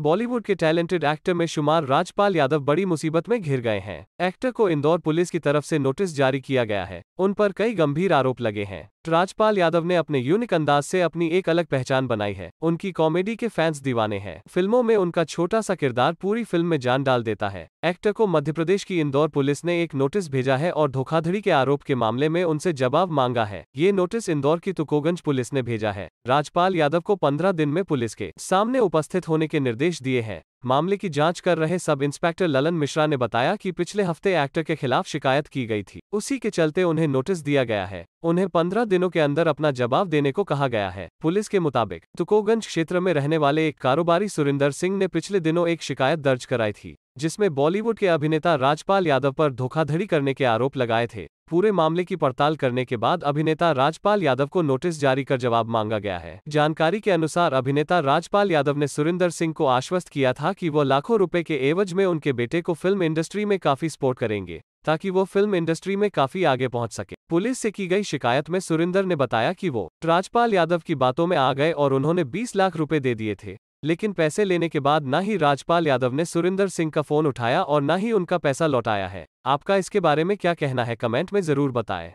बॉलीवुड के talented actor में शुमार राजपाल यादव बड़ी मुसीबत में घिर गए हैं। एक्टर को इंदौर पुलिस की तरफ़ से नोटिस जारी किया गया है। उन पर कई गंभीर आरोप लगे हैं। राजपाल यादव ने अपने यूनिक अंदाज से अपनी एक अलग पहचान बनाई है। उनकी कॉमेडी के फैंस दीवाने हैं। फ़िल्मों में उनका छोटा सा किरदार पूरी फ़िल्म में जान डाल देता है। एक्टर को मध्य प्रदेश की इंदौर पुलिस ने एक नोटिस भेजा है और धोखाधड़ी के आरोप के मामले में उनसे जवाब मांगा है। ये नोटिस इंदौर की तुकोगंज पुलिस ने भेजा है। राजपाल यादव को पंद्रह दिन में पुलिस के सामने उपस्थित होने के निर्देश दिए हैं। मामले की जाँच कर रहे सब इंस्पेक्टर ललन मिश्रा ने बताया कि पिछले हफ़्ते एक्टर के खिलाफ शिकायत की गई थी। उसी के चलते उन्हें नोटिस दिया गया है। उन्हें पंद्रह दिनों के अंदर अपना जवाब देने को कहा गया है। पुलिस के मुताबिक, तुकोगंज क्षेत्र में रहने वाले एक कारोबारी सुरिंदर सिंह ने पिछले दिनों एक शिकायत दर्ज कराई थी। जिसमें बॉलीवुड के अभिनेता राजपाल यादव पर धोखाधड़ी करने के आरोप लगाए थे। पूरे मामले की पड़ताल करने के बाद अभिनेता राजपाल यादव को नोटिस जारी कर जवाब मांगा गया है। जानकारी के अनुसार अभिनेता राजपाल यादव ने सुरिंदर सिंह को आश्वस्त किया था कि वो लाखों रुपए के एवज में उनके बेटे को फ़िल्म इंडस्ट्री में काफ़ी सपोर्ट करेंगे, ताकि वो फ़िल्म इंडस्ट्री में काफ़ी आगे पहुँच सके। पुलिस से की गई शिकायत में सुरिंदर ने बताया कि वो राजपाल यादव की बातों में आ गए और उन्होंने 20 लाख रुपए दे दिए थे। लेकिन पैसे लेने के बाद न ही राजपाल यादव ने सुरिंदर सिंह का फ़ोन उठाया और न ही उनका पैसा लौटाया है। आपका इसके बारे में क्या कहना है? कमेंट में ज़रूर बताएँ।